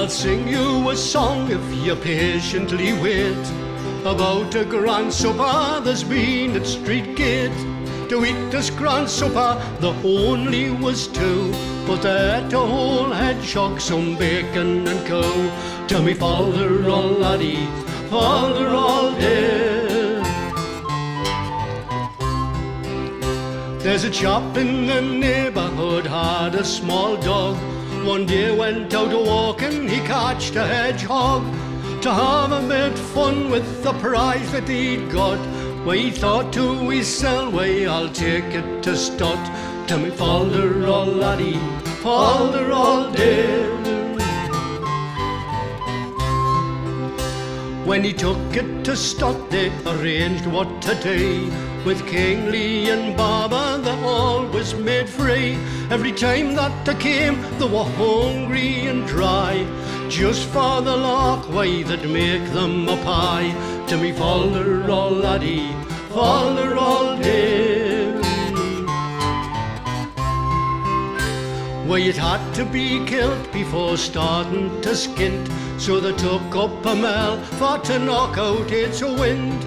I'll sing you a song if you patiently wait about a grand supper there's been at Street Gate. To eat this grand supper, the only was two, but had a whole hedgehog, some bacon and cow. To me father, all laddie, father, all day. There's a chap in the neighbourhood had a small dog. One day went out a walking, he catched a hedgehog to have a bit fun with the prize that he'd got. We thought to himself, way I'll take it to Stott, to me father all laddie, father all day. When he took it to Stott, they arranged what to do. With Kingly and Baba, they all was made free. Every time that they came, they were hungry and dry. Just for the lock, why they'd make them a pie. To me father all laddie, father all day. Why it had to be killed before starting to skint. So they took up a mill for to knock out its wind.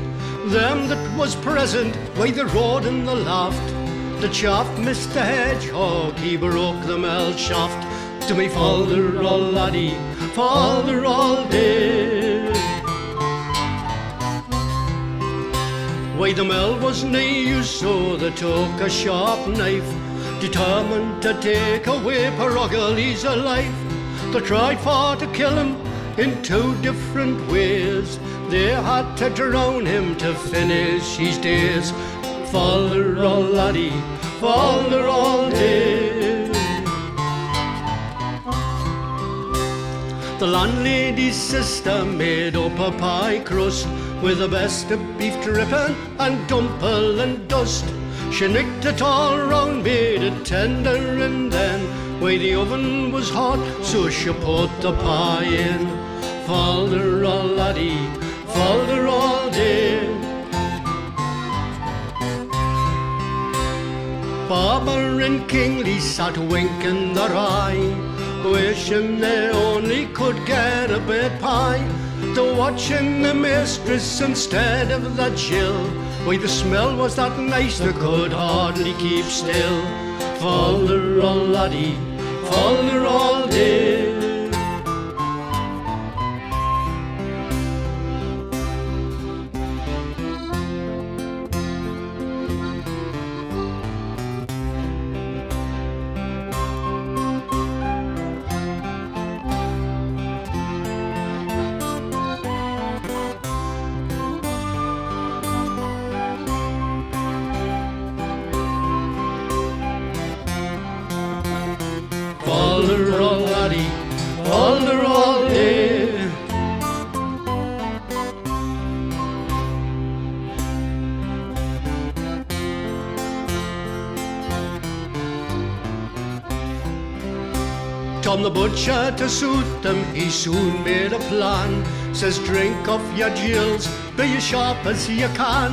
Them that was present, why the road and the loft. The chap Mr. Hedgehog, he broke the mill shaft. To me father all laddie, father all day. Why the mill was nae use, so they took a sharp knife, determined to take away Parogales life. They tried for to kill him in two different ways. They had to drown him to finish his days. Father all laddie, father all day. The landlady's sister made up a pie crust with the best of beef dripping and dumple and dust. She nicked it all round, made it tender, and then, why the oven was hot, so she put the pie in. Father all laddie, father all day. Baba and Kingly sat winking their eye, wishing they only could get a bit pie. To watching the mistress instead of the Jill. Why the smell was that nice they could hardly keep still. Father all laddie, father all day. Father all day. Tom the butcher to suit them, he soon made a plan. Says drink off your jills, be as sharp as you can.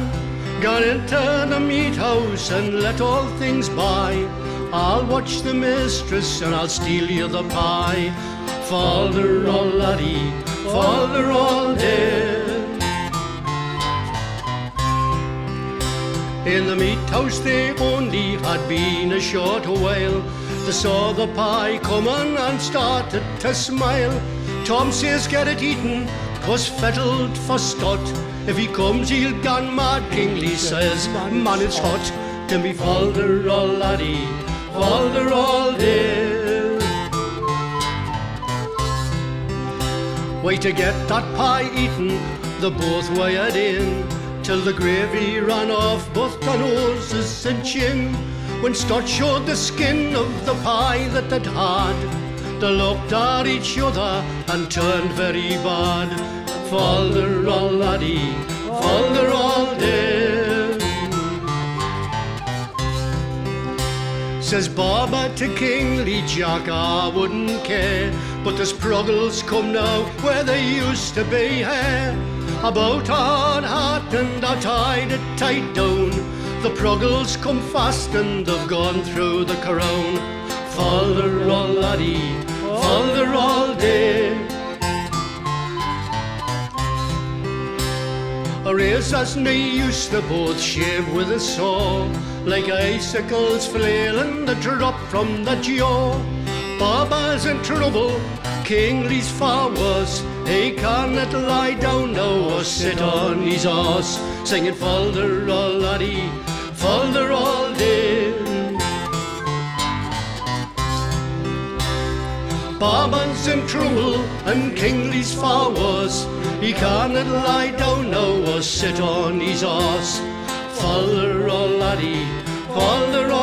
Got into the meat house and let all things by. I'll watch the mistress and I'll steal you the pie. Father all laddie, father all day. In the meat house they only had been a short while. They saw the pie coming and started to smile. Tom says, get it eaten. eaten, 'twas fettled for Stott. If he comes, he'll gone mad. Kingly says, man, it's hot. To me, father all laddie, father all day. Way to get that pie eaten, the both wired in, till the gravy ran off both noses and chin. When Stott showed the skin of the pie that they'd had, they looked at each other and turned very bad. Father all laddie, father all day. Says Baba to Kingly Jack, I wouldn't care. But the struggles come now where they used to be here. About a hard heart and I tied it tight down. The proggles come fast and they've gone through the crown. Father all laddie, father all day. A razor's no use, they both shave with a saw, like icicles flailing the drop from the jaw. Baba's in trouble, Kingly's far worse. He cannot lie down now or sit on his horse, singing Falder all laddie, Falder all day. Barman's in trouble and Kingly's far worse. He cannot lie down now or sit on his horse. Follow oh all laddie, follow